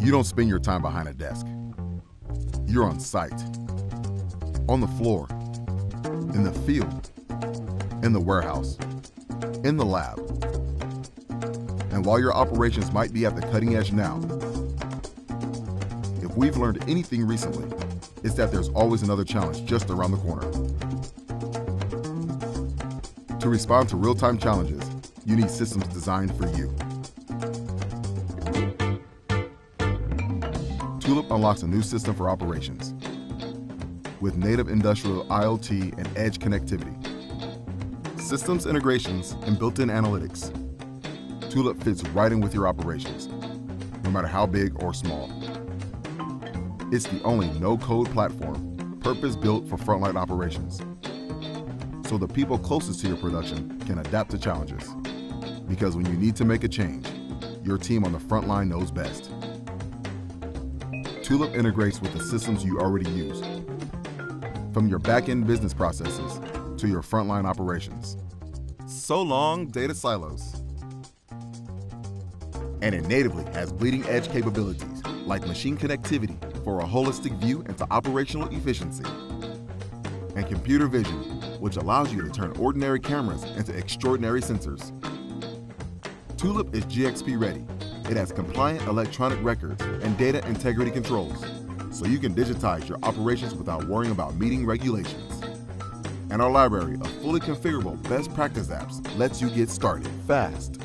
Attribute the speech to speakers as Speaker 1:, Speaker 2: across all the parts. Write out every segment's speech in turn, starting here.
Speaker 1: You don't spend your time behind a desk. You're on site, on the floor, in the field, in the warehouse, in the lab. And while your operations might be at the cutting edge now, if we've learned anything recently, it's that there's always another challenge just around the corner. To respond to real-time challenges, you need systems designed for you. Tulip unlocks a new system for operations with native industrial IoT and edge connectivity, systems integrations, and built-in analytics. Tulip fits right in with your operations, no matter how big or small. It's the only no-code platform purpose-built for frontline operations, so the people closest to your production can adapt to challenges. Because when you need to make a change, your team on the front line knows best. Tulip integrates with the systems you already use, from your back-end business processes to your frontline operations. So long, data silos. And it natively has bleeding edge capabilities like machine connectivity for a holistic view into operational efficiency, and computer vision, which allows you to turn ordinary cameras into extraordinary sensors. Tulip is GXP ready it has compliant electronic records and data integrity controls, so you can digitize your operations without worrying about meeting regulations. And our library of fully configurable best practice apps lets you get started fast.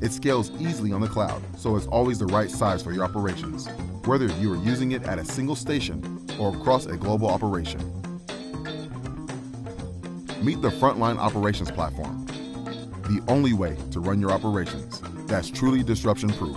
Speaker 1: It scales easily on the cloud, so it's always the right size for your operations, whether you are using it at a single station or across a global operation. Meet the Frontline Operations Platform, the only way to run your operations that's truly disruption proof.